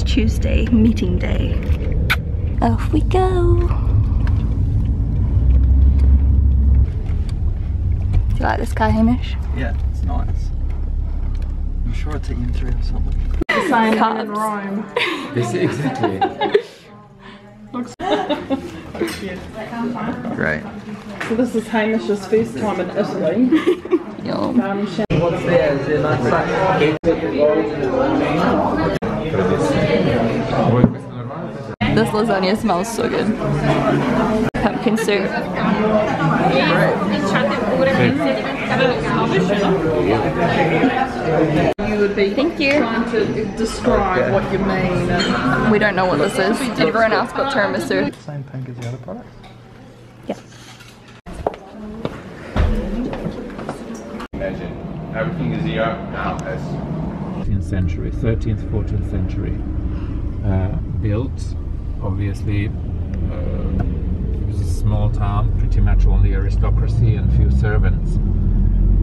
It's Tuesday, meeting day. Off we go. Do you like this car, Hamish? Yeah, it's nice. I'm sure it's an M3 or something. Same Carbs. in Rome. This exactly. Great. So this is Hamish's first time in Italy. Yum. Um, What's there? Is there like This lasagna smells so good. Pumpkin soup. You would be Thank you. trying to describe what you mean. We don't know what this is. Everyone else got tiramisu. Same pink as the other product. Yeah. Imagine everything is here now as 14th century, 13th, 14th century. Uh, built, obviously, uh, it was a small town, pretty much only aristocracy and few servants.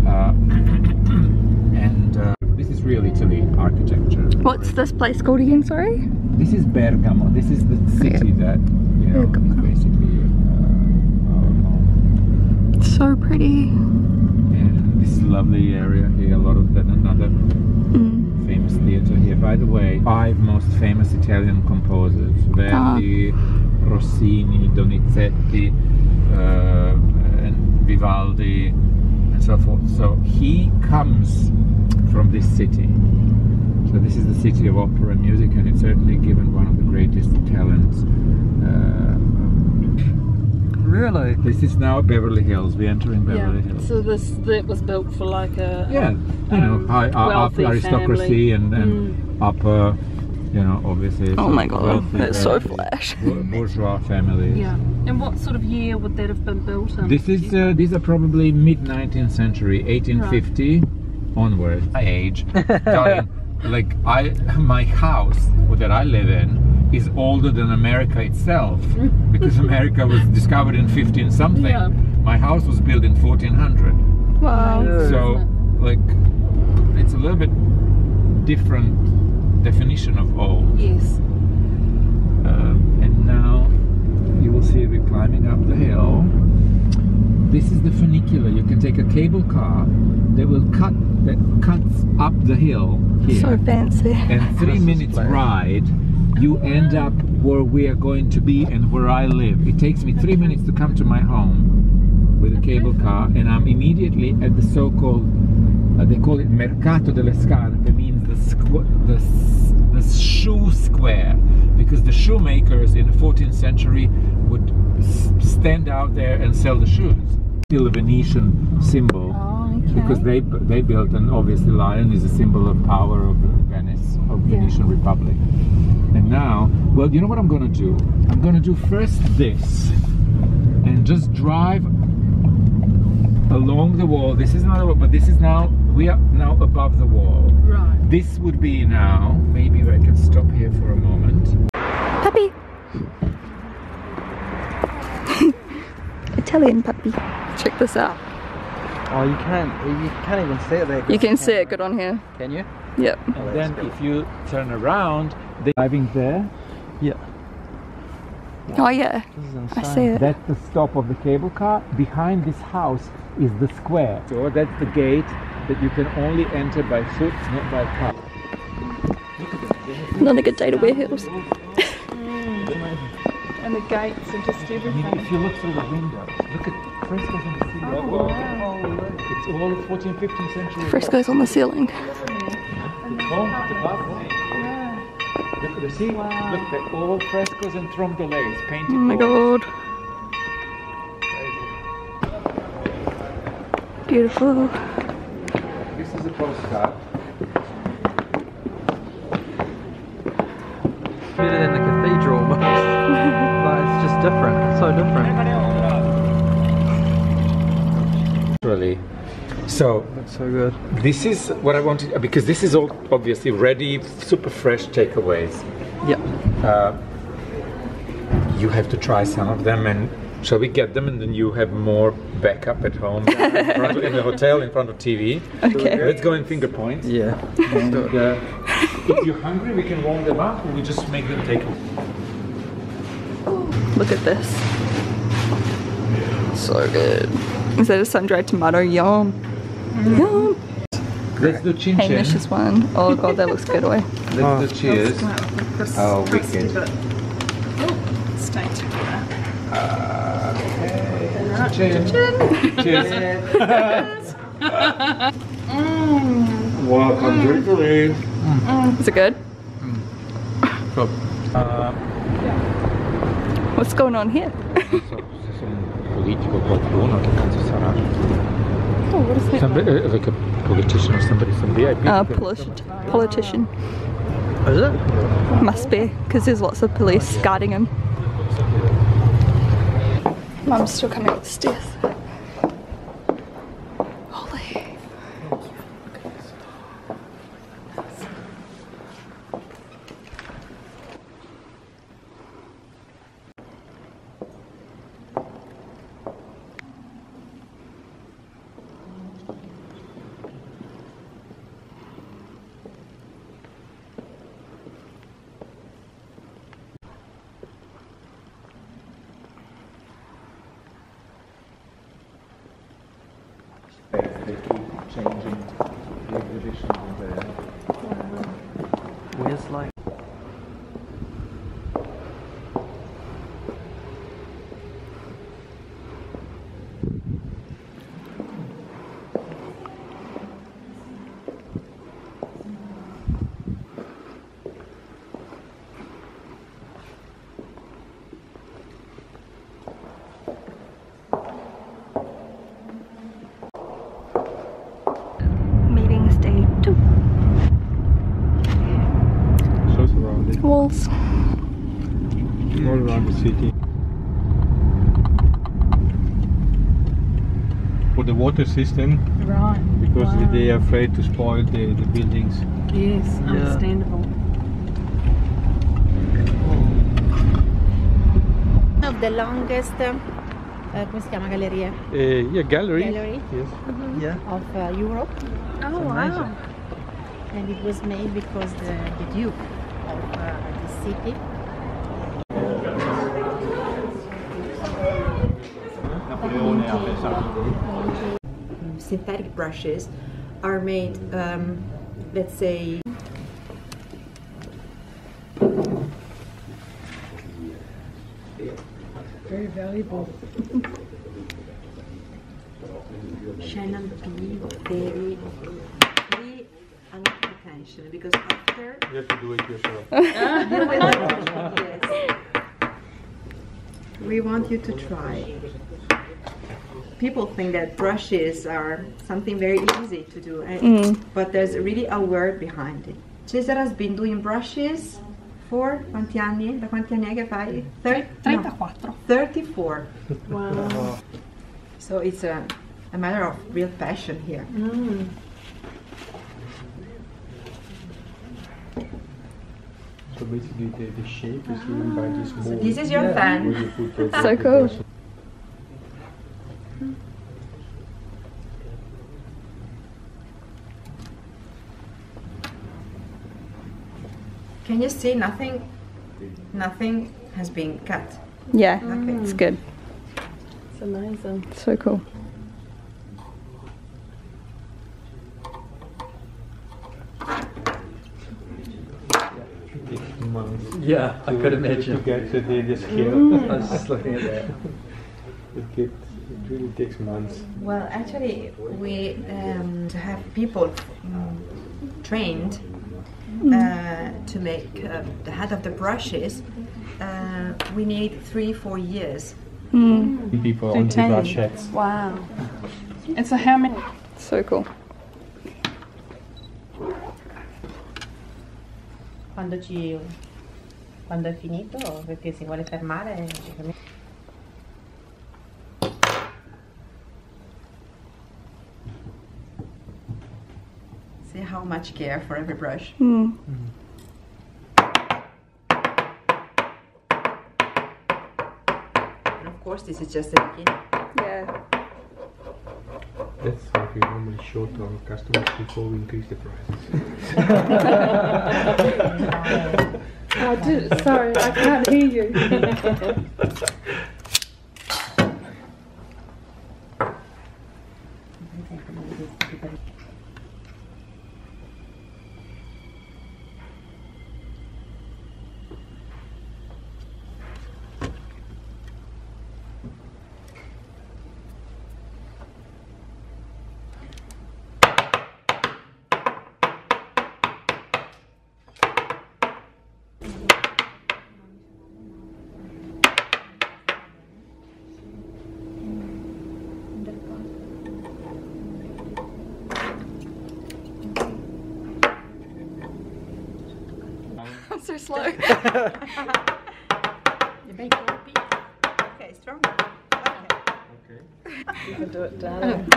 Uh, and uh, this is real Italy architecture. What's this place called again, sorry? This is Bergamo. This is the city that you know Bergamo. is basically uh, our home. So pretty. And this lovely area here, a lot of that another Mm. Famous theatre here. By the way, five most famous Italian composers: Verdi, Rossini, Donizetti, uh, and Vivaldi, and so forth. So he comes from this city. So this is the city of opera and music, and it's certainly given one of the greatest talents. Uh, Really? this is now Beverly Hills. We enter in Beverly yeah. Hills. So this that was built for like a Yeah, you know, um, high, uh, wealthy aristocracy family. and, and upper, you know, obviously. Oh my god, wealthy, that's so flash. bour- Bourgeois families. Yeah. And what sort of year would that have been built in? This is uh, these are probably mid 19th century, 1850 onward. My age, darling, like I, my house that I live in is older than America itself because America was discovered in 15 something. Yeah. My house was built in 1400. Wow. Yeah. So, like, it's a little bit different definition of old. yes. Um, and now you will see we're climbing up the hill. This is the funicular. You can take a cable car that will cut that cuts up the hill here. So fancy. and three minutes ride, you end up where we are going to be and where I live. It takes me three minutes to come to my home with a cable car, and I'm immediately at the so-called uh, they call it Mercato delle Scarpe, means the the the shoe square, because the shoemakers in the 14th century would stand out there and sell the shoes. Still a Venetian symbol Oh, okay. because they they built and obviously lion is a symbol of power of the Venice of Yeah. Venetian Republic. And now, well, you know what I'm gonna do? I'm gonna do first this and just drive along the wall. This is not, a- but this is now we are now above the wall. Right. This would be now. Maybe I can stop here for a moment. Puppy. Italian puppy. Check this out. Oh, you can't. You can't even see it there. You can see it good on here. Can you? Yep. Oh, and then if you turn around, they're driving there. Yeah. Oh yeah, This is insane. I see it. That's the stop of the cable car. Behind this house is the square. So that's the gate that you can only enter by foot, not by car. Another good day to wear heels. And the gates and just I mean, everything. if you look through the windows, look at frescoes in the ceiling. Oh, wow. It's all 14th, 15th century. Frescoes on the ceiling. Home, the bathroom. Look at the sea. Wow. Look at all frescoes and tromboles painted. Oh my walls. god. Beautiful. This is a postcard. Better than the different. It's so different. Really. So Looks so good. this is what I wanted because this is all obviously ready, super fresh takeaways. Yeah. Uh, you have to try some of them and shall we get them and then you have more backup at home in, front in the hotel in front of TV. Okay. Let's go in finger points. Yeah. And, uh, if you're hungry, we can warm them up, or we just make them take. Look at this. So good. Is that a sun-dried tomato? Yum. Yum. Let's do chin chin. Hamish's one. Oh god, that looks good. Away. Let's do cheers. Oh, wicked. Stay together. Chin. Cheers. Welcome to Italy. Is it good? Top. Uh, What's going on here? so, se sono un politico qualcuno che cazzo sarà? Oh, what is that? Somebody, uh, like a politician or somebody, some VIP. Uh, politi- politician. Is it? Must be, because there's lots of police guarding him. Mum's still coming up the stairs. Changing the exhibition there. Where's like. Meetings day two. shows around it, Walls. all around the city. For the water system, Right. because Wow. they are afraid to spoil the, the buildings. Yes, understandable. One of the longest, uh, come si chiama, gallerie Uh, yeah, gallery. Gallery. Yes. Yeah. of uh, Europe. Oh, amazing. And it was made because the, the Duke of uh, the city synthetic brushes are made, um, let's say, Very valuable. Shannon be very, very attention because after You have to do it yourself. yes, we want you to try. People think that brushes are something very easy to do, and- but there's really a word behind it. Cesare has been doing brushes for quanti anni? Da quanti anni è che fai? Thir- no, 34. 34. Wow. So it's a, a matter of real passion here. Mm. So basically, the, the shape is given by this ah. mold. So This is your fan. where you put the- So cool. Can you see nothing? Nothing has been cut. Yeah, Nothing. it's good. It's amazing. So cool. Takes months Yeah, I could to imagine. get to the, the scale. I was just looking at that. It, get, it really takes months. Well, actually, we um, to have people um, trained to make uh, the head of the brushes. Uh, we need three, four years. People on the brush heads. Wow. And so how many? So cool. Quando ci quando è finito, perché si vuole fermare. Much care for every brush. Hmm. And of course, this is just the beginning. Yeah. That's what we normally show to our customers before we increase the prices. I did. Sorry, I can't hear you. I'm so slow. Okay, strong. Okay. You can do it, darling.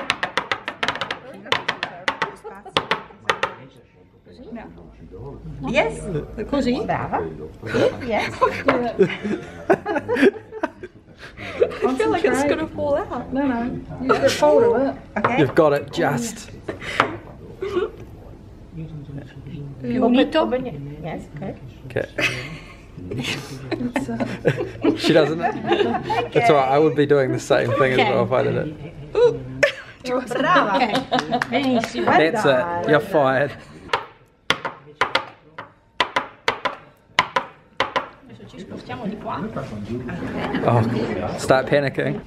Yes. Così? Brava. Yes. I feel like it's gonna fall out. No, no. You get hold of it. Okay. You've got it just. Unito? Yes, okay. Okay. She doesn't. It's alright. I would be doing the same thing as well if I did it. Brava. Benissimo. That's it. You're fired. Adesso ci spostiamo di qua. Oh, start panicking.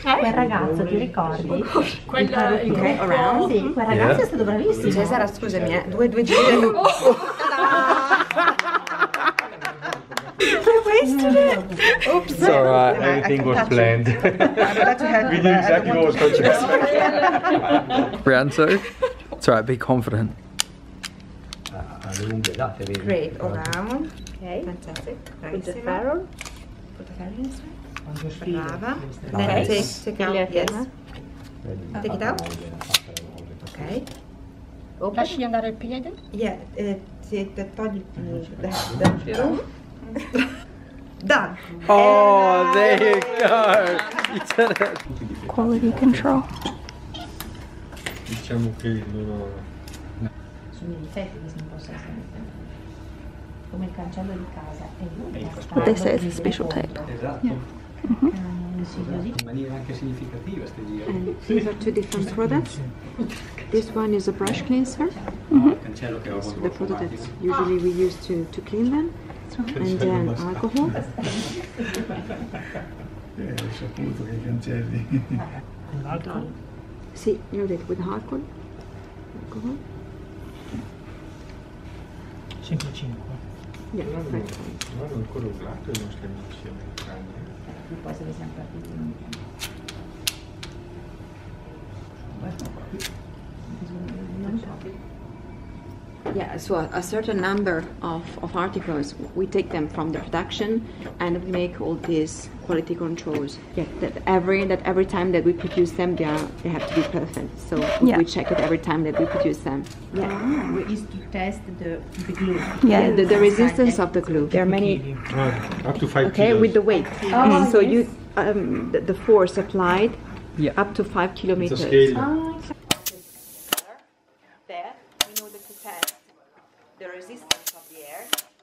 Se pensa che ero nella scuola di fisica, quel ragazzo, ti ricordi? Quella il Ok, around? Sì, quel ragazzo Yeah. è stato bravissimo. Cesare, scusami, eh, due, due giri. I wasted it. Oops. It's alright. Everything was planned. Glad to have we knew exactly what was going to happen. Round two. It's alright. Be confident. Great, around. Ok. Fantastic. With the Bravissima. barrel. Put the barrel inside. Brava. Then Nice. take, take out, yes. Take it out. Ok. Lasci andare il piede. Yeah, eh, ti- ti togli il da- da- Done. Oh, there you go. You. Quality control. Diciamo che non Sono i difetti che si non possa essere come il cancello di casa e This is special tape. These are two different products. This one is a brush cleanser. The product that usually we use to, to clean them. And then alcohol. Sì, io ho detto with alcohol. Alcohol. Sempre 5. Yeah, perfect. non hanno ancora urlato i nostri amici americani. poi se ne siamo partiti Yeah, so a, a certain number of, of articles, we take them from the production and we make all these quality controls. Yeah, that every that every time that we produce them, they are they have to be perfect. So we- Yeah. we check it every time that we produce them. Yeah, we is to test the, the glue. yeah, the, the resistance of the glue. There are many Ah, up to five Okay, kilos. with the weight. Mm, so you um, the, the force applied Yeah. up to five It's a kilometers. scale. There, we know that to test the resistance of the air.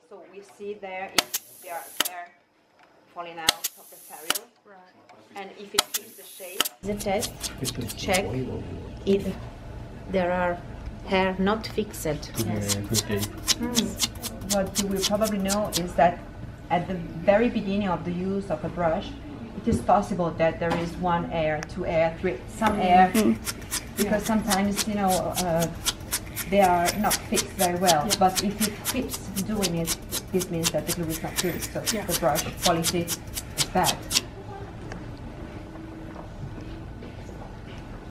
So we see there if there are air falling out of the material. And if it keeps the shape. The test to check if there are hair not fixed. Yes. Okay. What you will probably know is that at the very beginning of the use of a brush, it is possible that there is one air, two air, three, some air, because sometimes you know uh, they are not fixed very well. But if it keeps doing it, this means that the glue is not good, so the brush quality is bad.